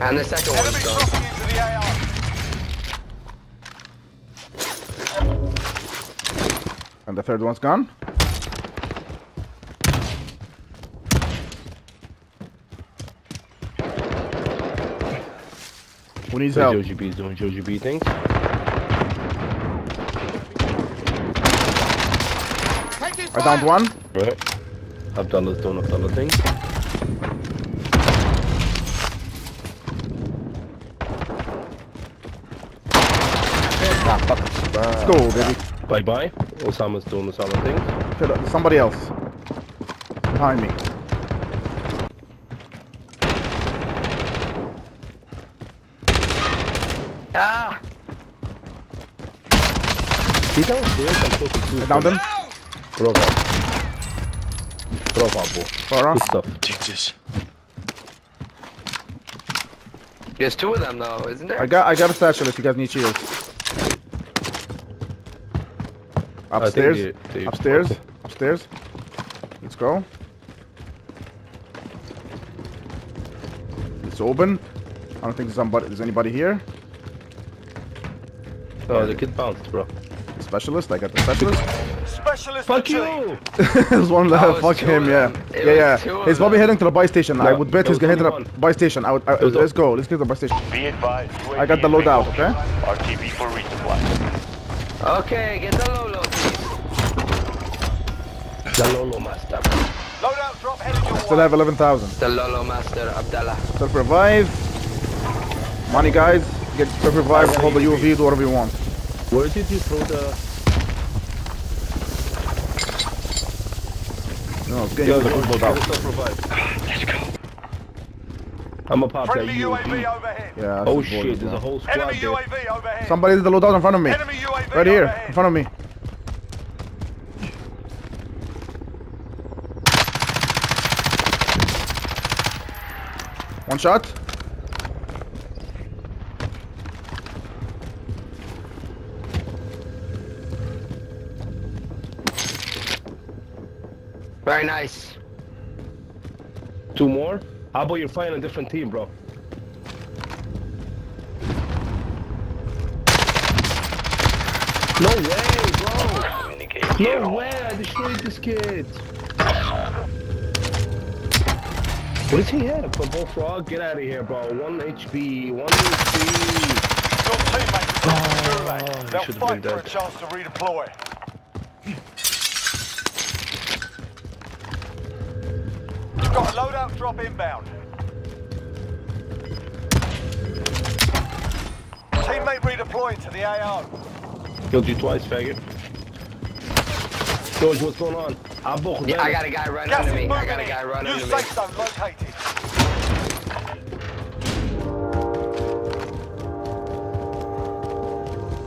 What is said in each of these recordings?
And the second Enemy one's done. dropping into the AR. And the third one's gone. Who needs So help? Joji B is doing Joji B things. I downed one. Right. Abdullah's doing Abdullah things. Ah, fuck. Let's go, baby. Bye bye. Osama's doing Osama things. Shut up. Somebody else. Behind me. Ah! He's downstairs. I'm supposed to I downed him. Bravo. Bravo. Far off. Good stuff. Jesus. There's two of them though, isn't there? I got I got a satchel if you guys need shields. Upstairs. they- they- Upstairs. Upstairs. Let's go. It's open. I don't think there's somebody there's anybody here. Oh, the kid bounced, bro. Specialist, I got the specialist. Specialist Fuck you! There's one left. Fuck him, of yeah. It Yeah, was yeah. He's probably heading to the buy station. I would bet he's gonna head to the one. buy station. I would. I, let's go. Let's get to the buy station. Be advised. I got the loadout, okay? RTB for resupply. Okay, get the Lolo, please. The Lolo master. Loadout drop headed your Still have 11,000. The Lolo Master, Abdallah. Self revive. Money, guys. Get self revive. Hold the UAV. Do whatever you want. Where did you throw the... No, it's getting the yo, good yo, loadout. self-revive. Let's go. I'm a pop that Friendly UAV UAV. overhead. Yeah. that's Oh shit, there's a whole squad Enemy there. UAV overhead. Somebody did the loadout in front of me. Enemy UAV Right here, overhead. in front of me. One shot. Very nice. Two more? How about you're fighting a different team, bro? No way, bro! Communicate. No way, I destroyed this kid! What does he have? For bullfrog? Get out of here, bro. One HP, one HP. Your teammates are Oh, Gulag. he They'll fight for a dead. chance to redeploy. You've got a loadout drop inbound. Teammate redeploying to the AO. Killed you twice, faggot. George, what's going on? Abu Yeah, I got a guy running Gas into me. moving I got a guy in. running New into me. safe zone located.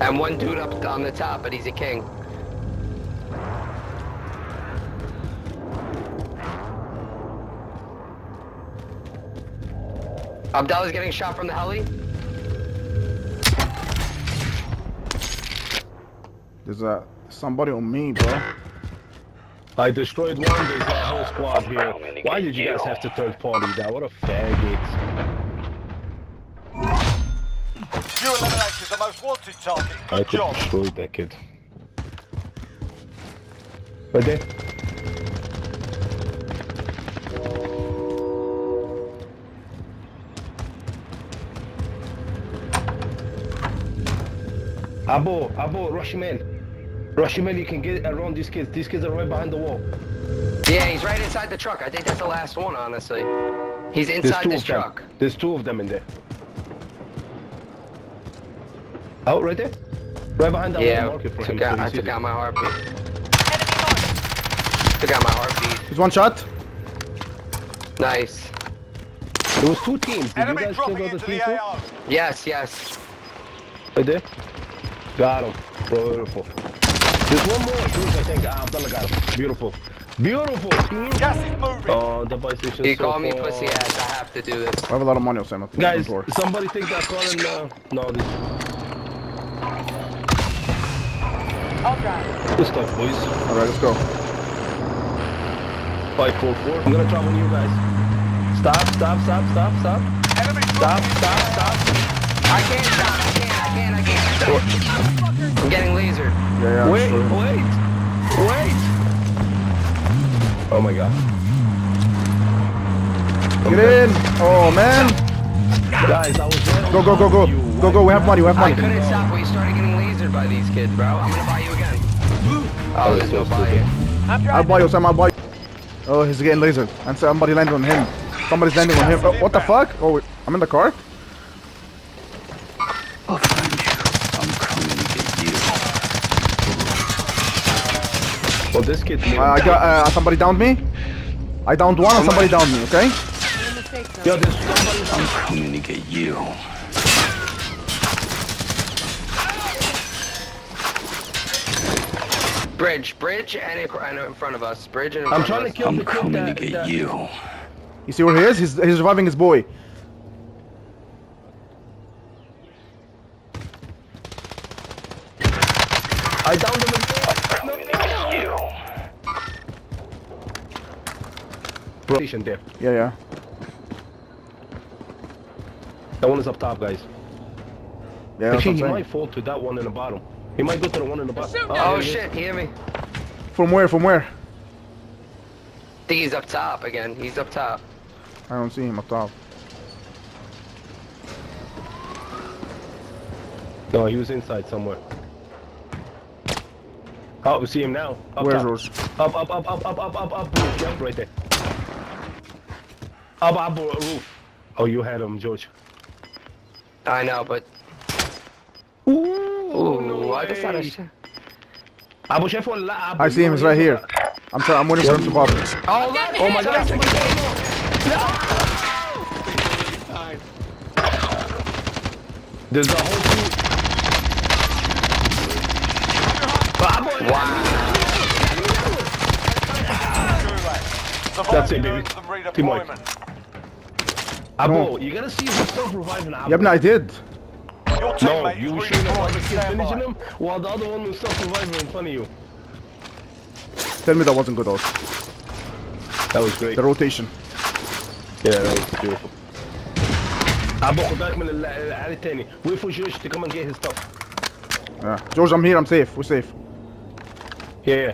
And one dude up on the top, but he's a king. Abdallah's getting shot from the heli. There's a somebody on me, bro. I destroyed one, there's a whole squad here. Why did you guys have to third party that? What a faggot. You eliminated the most wanted target. I Good could job. destroy that kid. Right there. Abu, Abu, rush him in. Rush him in, you can get around these kids. These kids are right behind the wall. Yeah, he's right inside the truck. I think that's the last one, honestly. He's There's inside two this of them. truck. There's two of them in there. Out right there? Right behind that Yeah, wall market for him. out, so I he sees took it. out my heartbeat. Took out my heartbeat. There's one shot. Nice. There was two teams. Did you guys kill dropping the other into team the too? Yes, yes. Right there? Got him. Beautiful. There's one more. Shoot, I think. Ah, Abdullah got him. Beautiful. Beautiful. team. Gas is moving. Oh, the buy station. You so call me far. pussy ass. I have to do this. I have a lot of money, Osama. Guys, Don't worry. somebody think that car in uh, no, this. Good stuff, boys. All right, let's go. 544. I'm gonna drop on you guys. Stop, stop, stop, stop, stop. Enemy Stop, Stop, stop, stop. I can't stop. I can't. I can't. I can't. I'm getting lasered. Yeah, yeah. Wait, sure. wait, wait. Oh my god. Get in! Oh man! Guys, I was right Go, go, go, go. You Go, go, we have money, we have money. I couldn't stop. We started getting lasered by these kids, bro. I'm gonna buy you again. Oh, oh there's no buy you. I'll buy you, Sam, I'll buy you. Oh, he's getting lasered. And somebody landed on him. Somebody's landing on him. Oh, what the fuck? Oh, wait. I'm in the car? I'll find you. I'm coming to get you. Well, this kid's Uh, I got, uh, somebody downed me. I downed one and somebody downed me, okay? Yo, there's somebody. I'm coming to get you. Bridge, bridge, and in, in front of us. Bridge and in I'm front trying to of us. kill I'm the kid coming to that, get that- you. You see where he is? He's, he's reviving his boy. Station there. Yeah, yeah. That one is up top, guys. Yeah, that's Actually, what he I'm might fall to that one in the bottom. He might go to the one in the bottom. Oh there oh, he shit, he hit me. From where? From where? I think he's up top again. He's up top. I don't see him up top. No, he was inside somewhere. Oh, we see him now. Up Where's top. yours? Up, up, up, up, up, up, up, up. Roof, Yep, right there. Up, up, roof. Oh, you had him, George. I know, but Ooh, ooh, no I just thought I way. should. Abu Chef on la- Abu, I see him, he's right here. I'm trying, I'm waiting for him to pop. Oh, look, Oh my god. There's a whole team. Abu, Gulag. That's it, baby. earns them Team white. redeployment. Abu, No. you gotta see yourself reviving Abu. Yep, no, I did. Your No, teammate you is shooting the other redeployed. kid Stand finishing by. him while the other one was self-reviving in front of you. Tell me that wasn't good, though. That was great. The rotation. Yeah, that was beautiful. Abu خدك من ال- العالي التاني. Wait for Josh to come and get his stuff. Yeah. George, I'm here, I'm safe. We're safe. Yeah, yeah.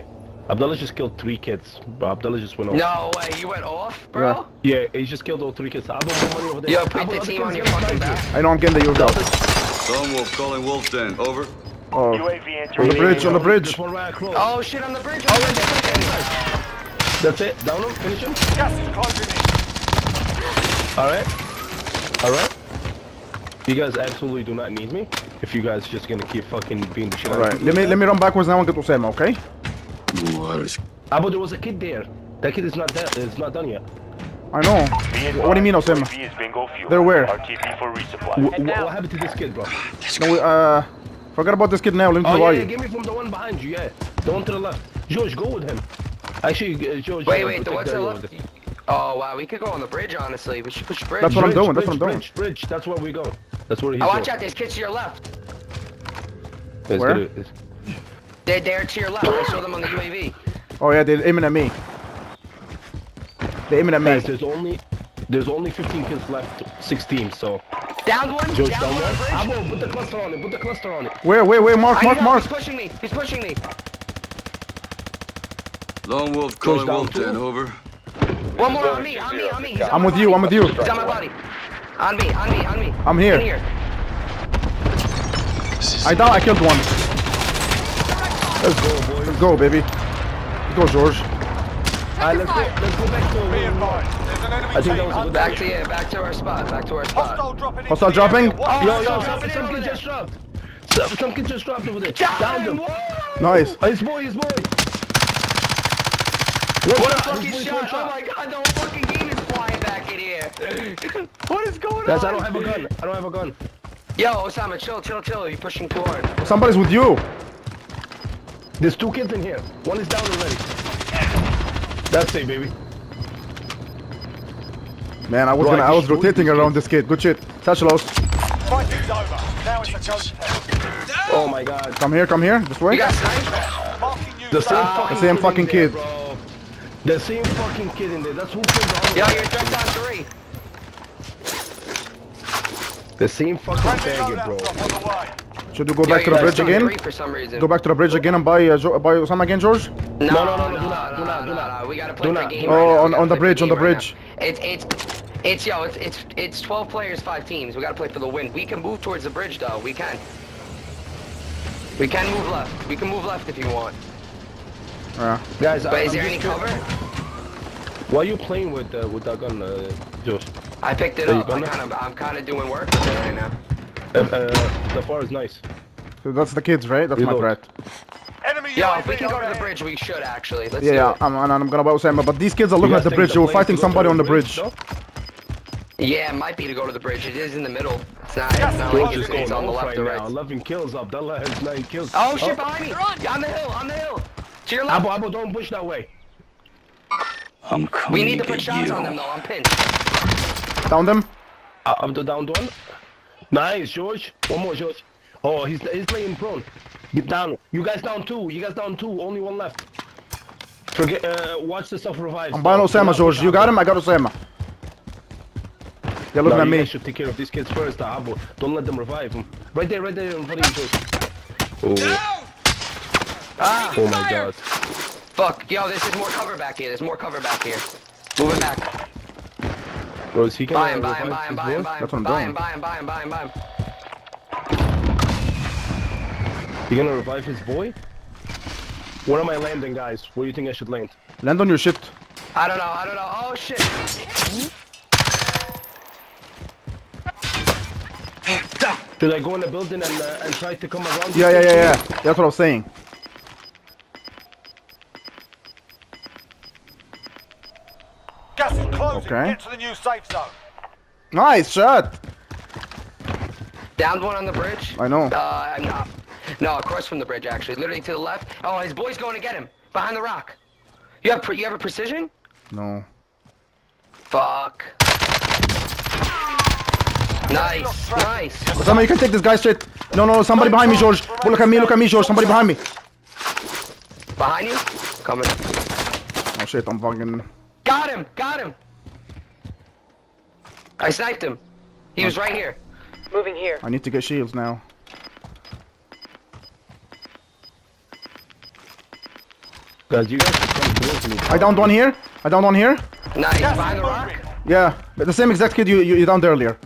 Abdullah just killed three kids. But Abdullah just went off. No way, you went off, bro. Yeah, he just killed all three kids. Abu, more money over there. Yo, put Abu, the team on your gonna fucking back. I know I'm getting the UV. Lone Wolf calling Wolf Den. Over. Oh, UAV on the bridge, on the bridge. This one right across. Oh shit, on the bridge. Oh, right there. That's it. Down him. Finish him. Gas is closing. Alright. Alright. You guys absolutely do not need me. If you guys just gonna keep fucking being the shit out of Alright, let me let me run backwards now and get Osama, okay? What? Ah, but there was a kid there. That kid is not dead. It's not done yet. I know. What do you mean, Osama? UAV is bingo fuel. They're where? RTB for resupply. Wh- wh- what happened to this kid, bro? No, we, uh, forget about this kid now. Let me Oh yeah, yeah, you. give me from the one behind you. Yeah, the one to the left. George, go with him. Actually, uh, George. Wait, wait, the protect what's that the left? Oh wow, we could go on the bridge. Honestly, we should push bridge. That's what I'm Bridge, doing, that's what I'm doing. Bridge, bridge. That's where we go. That's where he's Oh, watch going. out, there's kids to your left. Where? get it. It's- They're to your left. I saw them on the UAV. Oh yeah, they're aiming at me. They're aiming at me. Guys, there's only there's only 15 kids left. 16. So Down one. George, down down one one. on bridge. Abo, put the cluster on it. Put the cluster on it. Where, where, where? Mark, I mark, know, mark. He's pushing me. He's pushing me. Lone Wolf calling down Wolf two. Den. Over. One more on me. On me. On me. He's on I'm my with you, body. I'm with you. He's on my body. On me. On me. On me. I'm here. In here. I down, I killed one. Let's go, boy. Let's go, baby. Let's go, George. Alright, let's go. Let's go back to. advised. There's I think that was a good Back to yeah. Back to our spot. Back to our spot. Hostile dropping Hostile into dropping? Watch Yo, out. yo, Drop some, it some kid just dropped. Some, some kid just dropped over there. Down him. Nice. Oh, his boy, his boy. What a shot, fucking his boy's one shot! Oh my god, the whole fucking game is flying back in here. what is going Guys, on? I don't have a gun. I don't have a gun. Yo, Osama, chill, chill, chill. You're pushing too hard. Somebody's with you. There's two kids in here. One is down already. That's it, baby. Man, I was Bro, I gonna, I was rotating this around this kid. Good shit. Touch lows. Fighting's over. Now it's a ghost. Oh my god. Come here, come here. This way. You got sniped? The same down. fucking The same kid fucking in there, The same fucking kid in there. That's who killed the other Yo, one. you're just on three. The same fucking Friendly faggot, bro. Loadout drop on the way. Should we go Yo, back to the bridge again? For some reason. Go back to the bridge again and buy uh, buy some again, George? No, No, no, no, no, do not, do not, do not. We gotta play the not. game. Oh, now. On- on the play bridge, on the game right bridge. It's it's it's yo, it's it's it's 12 players, five teams. We gotta play for the win. We can move towards the bridge though. We can. We can move left. We can move left if you want. Yeah. Guys, But I- is there any cover? Why are you playing with uh, with that gun, uh, Josh? I picked it Are up. I gonna- kind of I'm kind of doing work with it right now. Uh, uh, the far is nice. So that's the kids, right? That's my threat. Enemy Yo, UAV if we can go to the bridge, we should actually. Let's Yeah, yeah. it. I'm, and I'm gonna buy Osama, but these kids are looking at the think bridge. They were fighting to go to somebody on the bridge. though? Yeah, it might be to go to the bridge. It is in the middle. It's not. Yes, It's not like is it's, it's on the off left or right right. now. 11 kills. Abdullah has 9 kills. Oh shit! Behind me! On the hill! On the hill! To your left. Abu, Abu, don't push that way. I'm coming We need to to put shots you. on them though. I'm pinned. Down them. Uh, the down one. Nice, George. One more, George. Oh, he's he's laying prone. Get down. You guys down two. You guys down two. Only one left. Forget. Uh, watch the self revive. I'm buying Osama, George. You got him? I got Osama. You're looking No, at you me. guys should take care of these kids first, uh, Abu. Don't let them revive him. Right there, right there in front of you, George. Oh. Ah! Oh my god. Fuck! Yo, this is more cover back here. There's more cover back here. Moving back. Bro, is he gonna Buy him, buy him, buy him, buy him, buy him, That's what I'm buy him, buy him, buy him, buy him, buy him. You gonna revive his boy? Where am I landing, guys? Where do you think I should land? Land on your shit. I don't know. I don't know. Oh shit! Should I go in the building and uh, and try to come around? Yeah, yeah, yeah, yeah. That's what I was saying. Okay. Get to the new safe zone. Nice shot. Downed one on the bridge. I know. Uh, no, no, across from the bridge actually, literally to the left. Oh, his boy's going to get him behind the rock. You have pre- you have a precision? No. Fuck. Nice, nice. Osama, you can take this guy straight. No, no, somebody behind me, George. Oh, look at me, look at me, George. Somebody behind me. Behind you? Coming. Oh shit, I'm fucking. Got him, got him. I sniped him. He was right here. Moving here. I need to get shields now. Guys, you guys should come towards me. I downed one here. I downed one here. Nice, Gas behind the rock. Yeah, but the same exact kid you you, you downed earlier.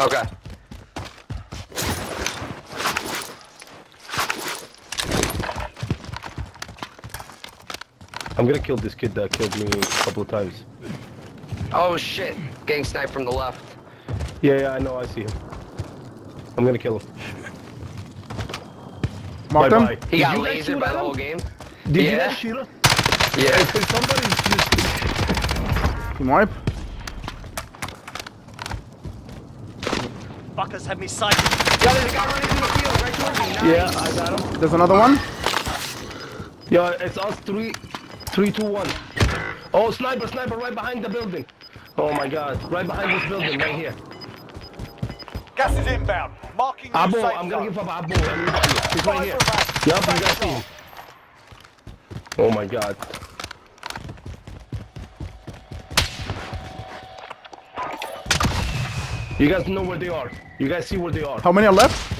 Okay. I'm gonna kill this kid that killed me a couple of times. Oh shit. Getting sniped from the left. Yeah, yeah, I know, I see him. I'm gonna kill him. Marked Bye-bye. him. He Did got you lasered by at the whole game. Did you Yeah. guys shoot him? Yeah. Hey, somebody just... Team wipe. Fuckers have me sighted. Yo, there's a guy running through the field right towards me. Nice. Yeah, I got him. There's another one. Yo, it's us three, three, two, one. Oh, sniper, sniper, right behind the building. Oh my god, right behind this building, right here. Gas is inbound. Marking new Abu, safe I'm gonna give up Abu. everybody. He's right here. Five Yup, remain. you guys him. Oh my god. You guys know where they are. You guys see where they are. How many are left?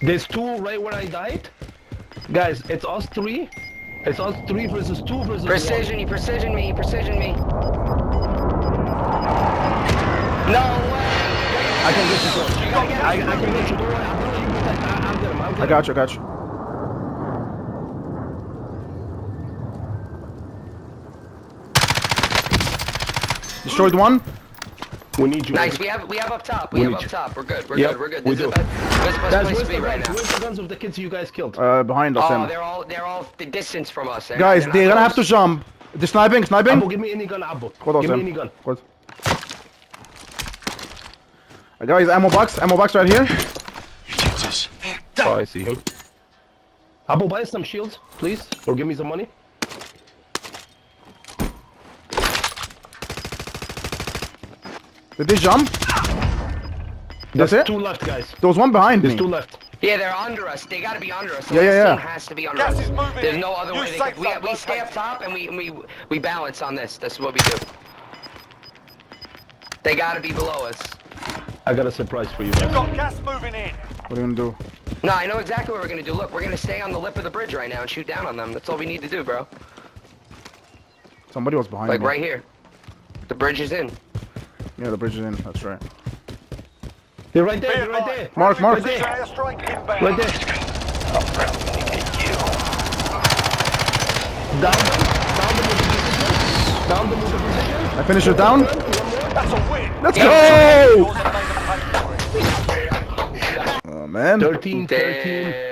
There's two right where I died. Guys, it's us three. It's us three versus two versus one. Precision, he precision me, he precision me. No way! I can get you, George. I, I can get you. Don't. I'm gonna you protect. I, I'll. I'll get I him. got you, I got you. Destroyed one. We need you. Nice, we have we have up top. We, We have need up you. top. We're good. We're Yep, good. We're good. we This is do. the best, best, best Guys, place where's to be the right guns? now. Where's the guns of the kids you guys killed? Uh, behind us. Oh, Emma. they're all they're all the distance from us. They're Guys, not- they're gonna have to jump. They're sniping, sniping. Abu, give me any gun, Abu. Hold on, give Sam. me any gun. Hold. Uh, guys, ammo box, ammo box right here. Jesus. Oh, I see him. Abu, buy some shields, please, or give me some money. Did they jump? That's There's it? two left, guys. There was one behind There's me. two left. Yeah, they're under us. They gotta be under us. So Yeah, yeah, yeah. team has to be under Gas us. is moving There's no other Use way. They safe can, we, we stay up top and we, we we balance on this. That's what we do. They gotta be below us. I got a surprise for you You've got gas moving in. What are you gonna do? No, I know exactly what we're gonna do. Look, we're gonna stay on the lip of the bridge right now and shoot down on them. That's all we need to do, bro. Somebody was behind Like me. Like right here. The bridge is in. Yeah, the bridge is in. That's right. They're right there, they're right there. Mark, Mark. Precision airstrike inbound. Right there. Down them. Down them with the position. Down them with the position. I finished it down. That's a win. Let's Yours go! have made them pay for it. Oh man. 13, 13. Damn.